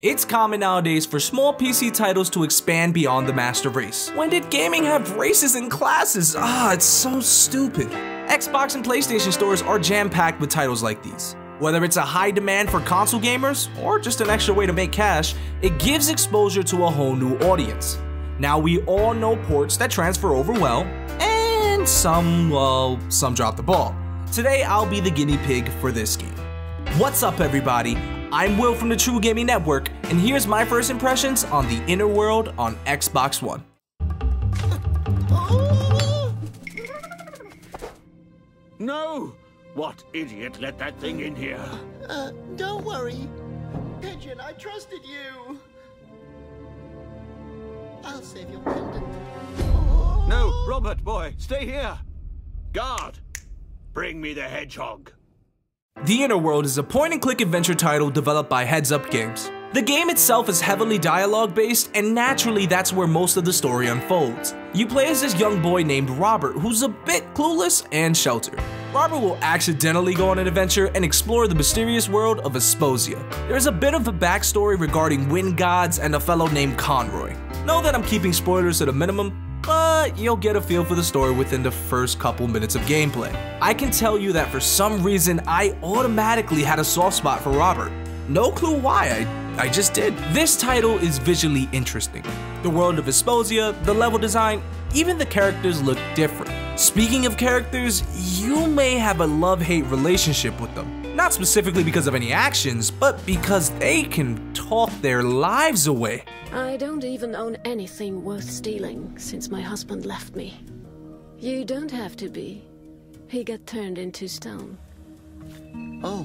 It's common nowadays for small PC titles to expand beyond the master race. When did gaming have races and classes? Ah, it's so stupid. Xbox and PlayStation stores are jam-packed with titles like these. Whether it's a high demand for console gamers, or just an extra way to make cash, it gives exposure to a whole new audience. Now we all know ports that transfer over well, and some, well, some drop the ball. Today I'll be the guinea pig for this game. What's up everybody? I'm Will from the True Gaming Network, and here's my first impressions on the Inner World on Xbox One. No! What idiot let that thing in here? Uh, don't worry. Pigeon, I trusted you. I'll save your pendant. No, Robert, boy, stay here. Guard, bring me the hedgehog. The Inner World is a point-and-click adventure title developed by Heads Up Games. The game itself is heavily dialogue based, and naturally that's where most of the story unfolds. You play as this young boy named Robert, who's a bit clueless and sheltered. Robert will accidentally go on an adventure and explore the mysterious world of Asposia. There's a bit of a backstory regarding wind gods and a fellow named Conroy. Know that I'm keeping spoilers at a minimum, but you'll get a feel for the story within the first couple minutes of gameplay. I can tell you that for some reason, I automatically had a soft spot for Robert. No clue why, I, I just did. This title is visually interesting. The world of Asposia, the level design, even the characters look different. Speaking of characters, you may have a love-hate relationship with them. Not specifically because of any actions, but because they can talk their lives away. I don't even own anything worth stealing since my husband left me. You don't have to be. He got turned into stone. Oh,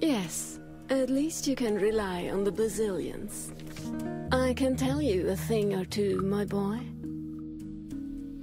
Yes, at least you can rely on the Basylians. I can tell you a thing or two, my boy.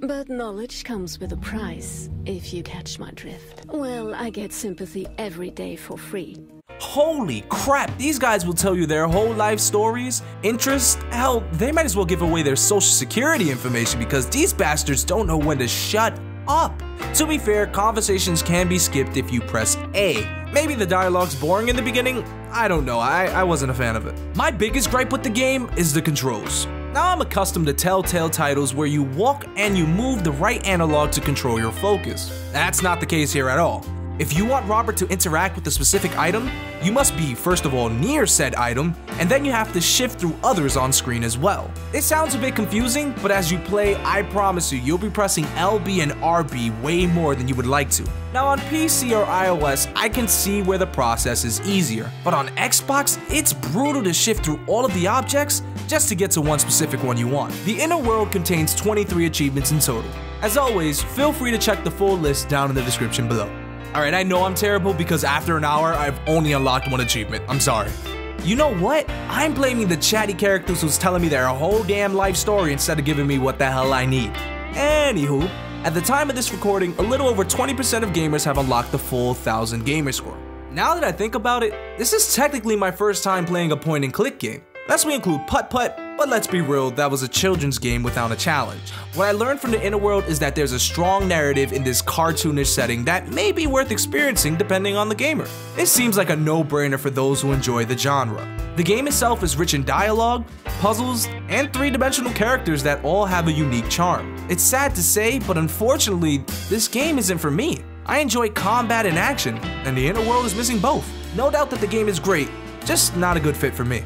But knowledge comes with a price, if you catch my drift. Well, I get sympathy every day for free. Holy crap, these guys will tell you their whole life stories, interests, hell, they might as well give away their social security information because these bastards don't know when to shut up. To be fair, conversations can be skipped if you press A. Maybe the dialogue's boring in the beginning, I don't know, I, I wasn't a fan of it. My biggest gripe with the game is the controls. Now I'm accustomed to Telltale titles where you walk and you move the right analog to control your focus. That's not the case here at all. If you want Robert to interact with a specific item, you must be first of all near said item, and then you have to shift through others on screen as well. It sounds a bit confusing, but as you play, I promise you, you'll be pressing LB and RB way more than you would like to. Now on PC or iOS, I can see where the process is easier, but on Xbox, it's brutal to shift through all of the objects just to get to one specific one you want. The Inner World contains 23 achievements in total. As always, feel free to check the full list down in the description below. Alright, I know I'm terrible because after an hour, I've only unlocked one achievement. I'm sorry. You know what? I'm blaming the chatty characters who's telling me their whole damn life story instead of giving me what the hell I need. Anywho, at the time of this recording, a little over 20% of gamers have unlocked the full 1000 gamer score. Now that I think about it, this is technically my first time playing a point and click game. Unless we include Putt Putt, but let's be real, that was a children's game without a challenge. What I learned from the Inner World is that there's a strong narrative in this cartoonish setting that may be worth experiencing depending on the gamer. It seems like a no-brainer for those who enjoy the genre. The game itself is rich in dialogue, puzzles, and three-dimensional characters that all have a unique charm. It's sad to say, but unfortunately, this game isn't for me. I enjoy combat and action, and the Inner World is missing both. No doubt that the game is great, just not a good fit for me.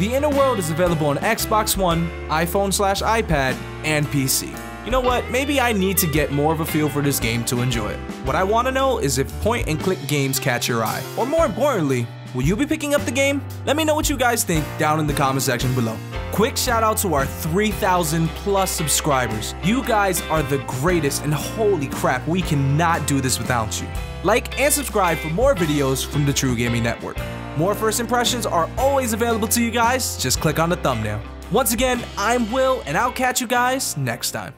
The Inner World is available on Xbox One, iPhone slash iPad, and PC. You know what, maybe I need to get more of a feel for this game to enjoy it. What I want to know is if point and click games catch your eye. Or more importantly, will you be picking up the game? Let me know what you guys think down in the comment section below. Quick shout out to our 3,000 plus subscribers. You guys are the greatest and holy crap, we cannot do this without you. Like and subscribe for more videos from the True Gaming Network. More first impressions are always available to you guys, just click on the thumbnail. Once again, I'm Will, and I'll catch you guys next time.